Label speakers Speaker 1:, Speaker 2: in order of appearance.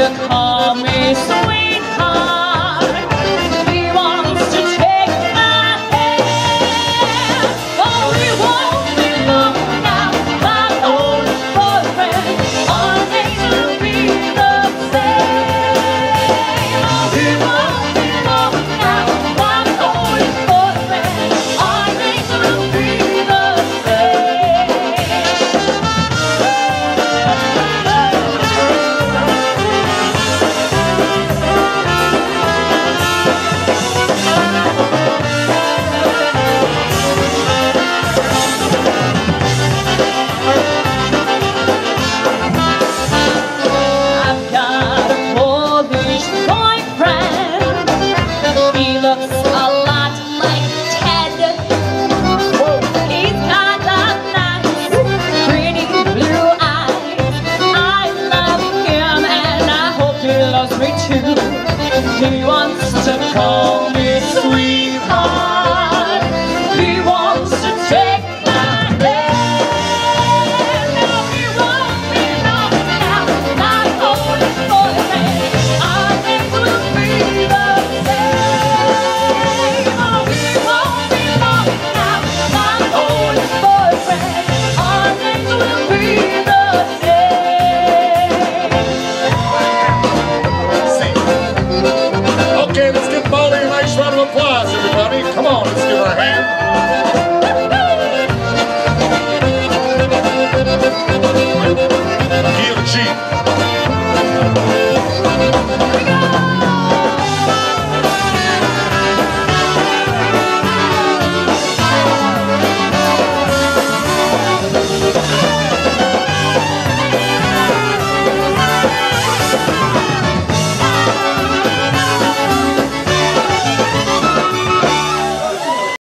Speaker 1: 的糖 was me too. he wants to call me
Speaker 2: hand.